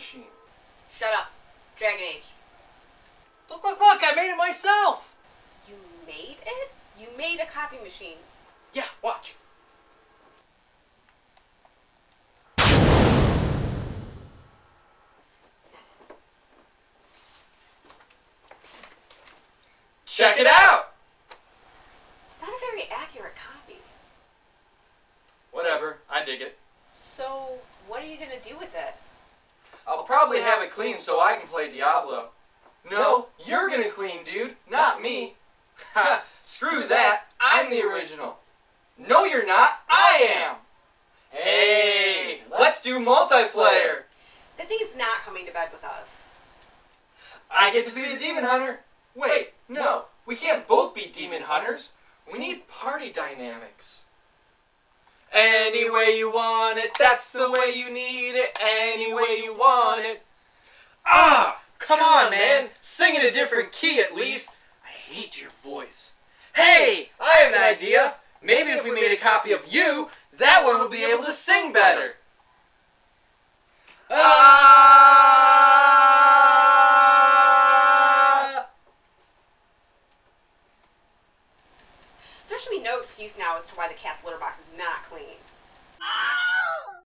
machine. Shut up. Dragon Age. Look, look, look! I made it myself! You made it? You made a copy machine. Yeah, watch. Check it out! It's not a very accurate copy. Whatever, I dig it. So, what are you gonna do with it? Probably have it clean so I can play Diablo. No, you're gonna clean, dude, not me. Ha, screw that, I'm the original. No, you're not, I am. Hey, let's do multiplayer. The thing is not coming to bed with us. I get to be the demon hunter. Wait, no, we can't both be demon hunters. We need party dynamics. Any way you want it, that's the way you need it. Any way you want it. Ah, come on, man. Sing in a different key at least. I hate your voice. Hey, I have an idea. Maybe if we made a copy of you, that one would be able to sing better. Ah! There should be no excuse now as to why the cat's litter box is not!